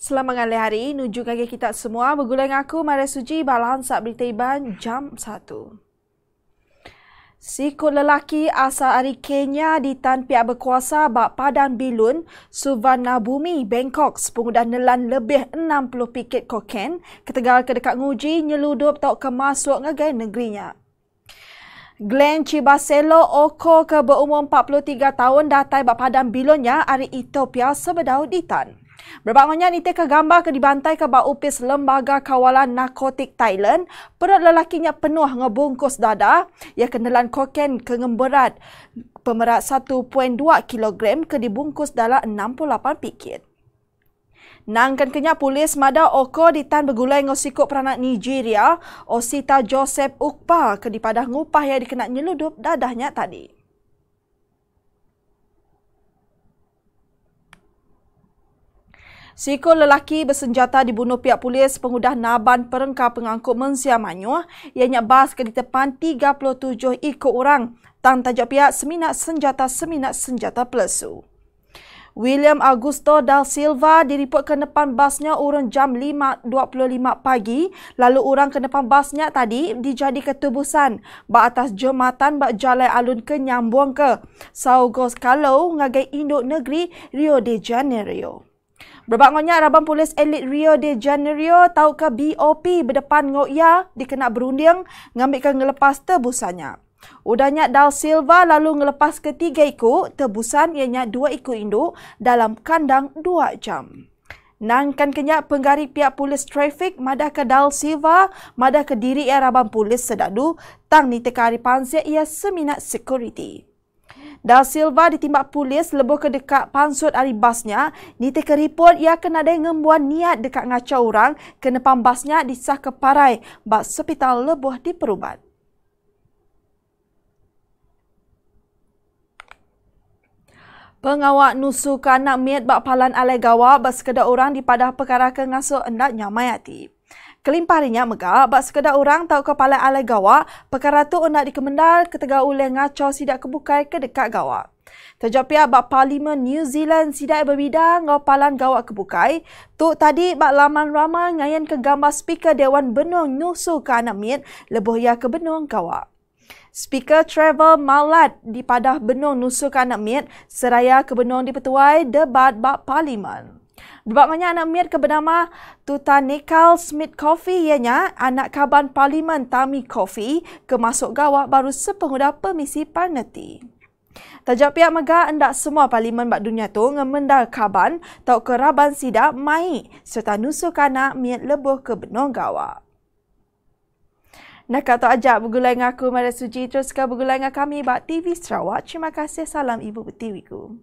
Selamat mengalih hari, nuju kaki kita semua. Bergulai dengan aku, Maria Suji, balahan saat berita Iban, jam 1. Sikut lelaki asal dari Kenya ditan pihak berkuasa bak Padang Bilun, Suvarna Bumi, Bangkok, sepengudang nelan lebih 60 piket kokain, ketegal ke dekat nguji nyeludup tak kemasuk ngagai negerinya. Glenn Chibaselo Oko ke berumur 43 tahun datai bak Padang Bilunnya hari Ethiopia sebedau ditan. Berbangunnya nite ke gambar ke dibantai ke bau upis Lembaga Kawalan Narkotik Thailand, perut lelakinya penuh ngebungkus dada, ia kenalan kokain ke ngemberat pemerat 1.2 kg ke dibungkus dalam 68 pikit. Nangkan kenyak polis mada Oko ditan bergulai ngosikuk peranak Nigeria, Osita Joseph Ukpa ke dipadah ngupah yang dikena nyeludup dadahnya tadi. Sikul lelaki bersenjata dibunuh pihak polis pengudah Naban Perengka pengangkut Mensia Manyuh ianya bas ke di depan 37 ikut orang. Tang tajuk pihak seminat senjata seminat senjata pelesu. William Augusto Dal Silva diripot ke depan basnya urun jam 5.25 pagi. Lalu orang ke depan basnya tadi dijadi ketubusan bak atas jematan bak jalan alun ke nyambung ke Saugos Kalau ngagai induk negeri Rio de Janeiro. Berbangunnya Rabang Polis Elit Rio de Janeiro tahu ke BOP berdepan ngoya dikena berunding ngambilkan ngelepas tebusannya. Udahnya Dal Silva lalu ngelepas ketiga ikut tebusan ianya dua ikut induk dalam kandang dua jam. Nangkan kenyak penggari pihak polis trafik madah ke Dal Silva, madah ke diri Rabang Polis sedadu, tang ni teka hari ia seminat security. Da Silva ditimbak polis lebih ke dekat pansut dari basnya. Ni teka report ia kena ada ngembuan niat dekat ngacau orang kena basnya disah ke parai bak hospital lebuh di perubat. Pengawak nusu kanak miat bak palan alai gawa bak sekedar orang di padah perkara ke ngasuh endak nyamai hati. Kelimparinya megak, bak sekedar orang tahu kepala alai gawa, perkara tu nak dikemendal ketegak oleh ngaco sidak kebukai ke dekat gawa. Terjawab pihak bak Parlimen New Zealand sidak berbida ngapalan gawa kebukai, tu tadi bak laman ramai ngayan ke gambar speaker Dewan Benung Nusu ke anak mit, lebuh ia ke Benung gawa. Speaker Trevor Malat di padah Benung Nusu ke anak mit, seraya ke Benung di petuai debat bak Parlimen. Berbakannya anak Mir ke bernama Tuta Nicole Smith Coffee ianya anak kaban Parlimen Tami Coffee kemasuk gawak baru sepengudah permisi parneti. Tajak pihak mega hendak semua parlimen bak dunia tu ngemendal kaban tau keraban sidak mai serta nusuk anak miat lebuh ke benong gawak. Nak kata ajak bergulai dengan aku Maria Suji terus ke bergulai dengan kami bak TV Sarawak. Terima kasih. Salam Ibu Betiwiku.